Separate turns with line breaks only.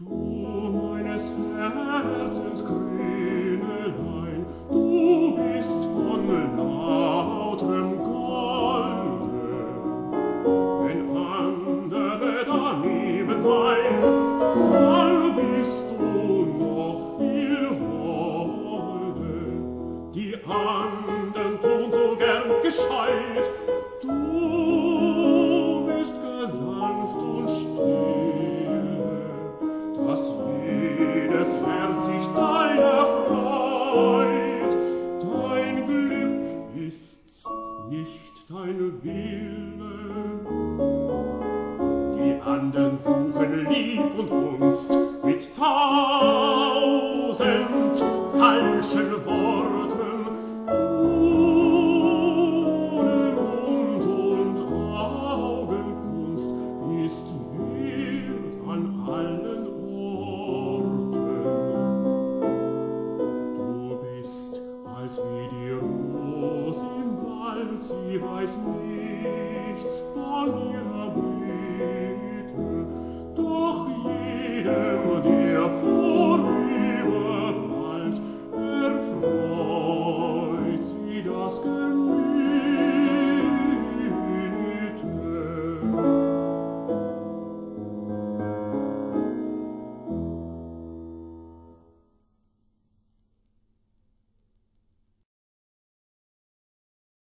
Du meinest hart uns du bist von maultem golden ein ander bedann im zwei volbest du was wir holde die an nicht dein Wille. Die anderen suchen Lieb und Gunst mit tausend falschen Worten. Sie heißt nichts von ihr.